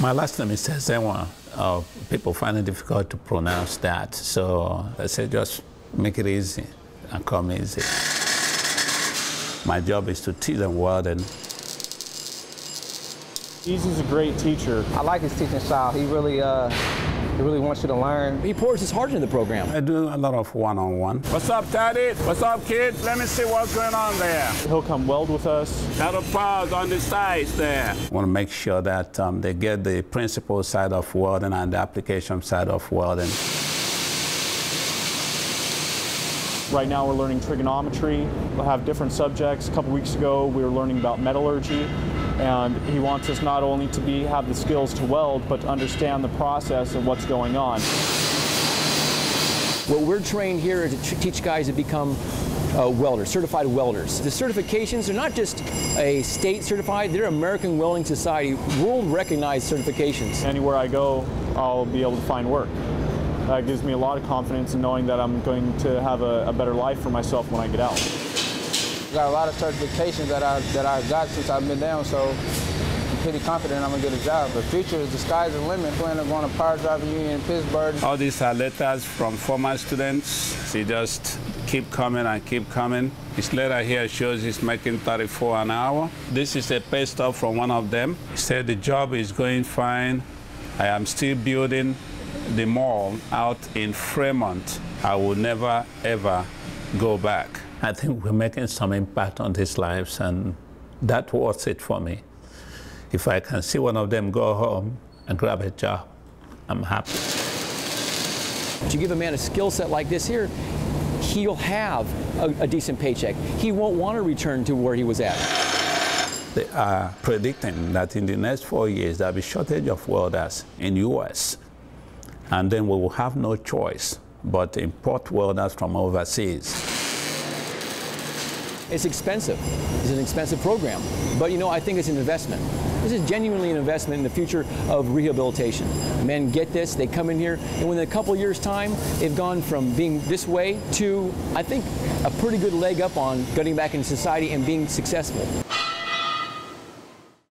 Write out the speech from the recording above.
My last name is Ezenwa. Uh, people find it difficult to pronounce that, so I said just make it easy and come easy. My job is to teach them well and Easy's a great teacher. I like his teaching style. He really, uh, he really wants you to learn. He pours his heart into the program. I do a lot of one-on-one. What's up, Teddy? What's up, kid? Let me see what's going on there. He'll come weld with us. Got a pause on the sides there. I want to make sure that um, they get the principle side of welding and the application side of welding. Right now we're learning trigonometry. We'll have different subjects. A couple weeks ago we were learning about metallurgy and he wants us not only to be have the skills to weld but to understand the process and what's going on. What we're trained here is to teach guys to become uh, welders, certified welders. The certifications are not just a state certified, they're American Welding Society world recognized certifications. Anywhere I go, I'll be able to find work. That gives me a lot of confidence in knowing that I'm going to have a, a better life for myself when I get out. Got a lot of certifications that I that I got since I've been down, so I'm pretty confident I'm gonna get a job. The future is the sky's the limit. Plan on going to Power Driver Union in Pittsburgh. All these are letters from former students. They just keep coming and keep coming. This letter here shows he's making 34 an hour. This is a pay stub from one of them. He said the job is going fine. I am still building the mall out in Fremont. I will never ever go back. I think we're making some impact on these lives, and that was it for me. If I can see one of them go home and grab a job, I'm happy. If you give a man a skill set like this here, he'll have a, a decent paycheck. He won't want to return to where he was at. They are predicting that in the next four years there'll be shortage of welders in U.S. And then we will have no choice but to import welders from overseas. It's expensive. It's an expensive program. But you know, I think it's an investment. This is genuinely an investment in the future of rehabilitation. Men get this, they come in here, and within a couple years' time, they've gone from being this way to, I think, a pretty good leg up on getting back into society and being successful.